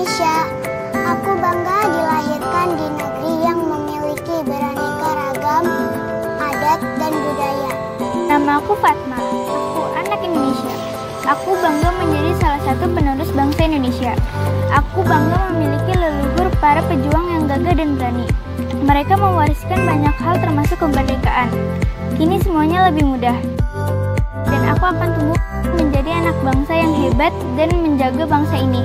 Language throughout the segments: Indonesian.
Indonesia. Aku bangga dilahirkan di negeri yang memiliki beraneka ragam adat dan budaya. Nama aku Fatma, aku anak Indonesia. Aku bangga menjadi salah satu penerus bangsa Indonesia. Aku bangga memiliki leluhur para pejuang yang gagah dan berani. Mereka mewariskan banyak hal termasuk kemerdekaan. Kini semuanya lebih mudah. Dan aku akan tumbuh menjadi anak bangsa yang hebat dan menjaga bangsa ini.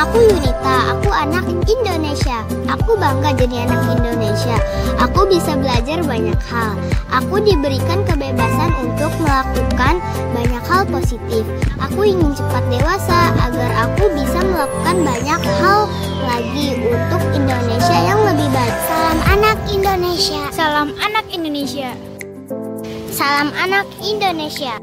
Nama aku Yunita, aku anak Indonesia. Aku bangga jadi anak Indonesia. Aku bisa belajar banyak hal. Aku diberikan kebebasan untuk melakukan banyak hal positif. Aku ingin cepat dewasa agar aku bisa melakukan banyak hal lagi untuk Indonesia yang lebih baik. Salam anak Indonesia. Salam anak Indonesia. Salam anak Indonesia.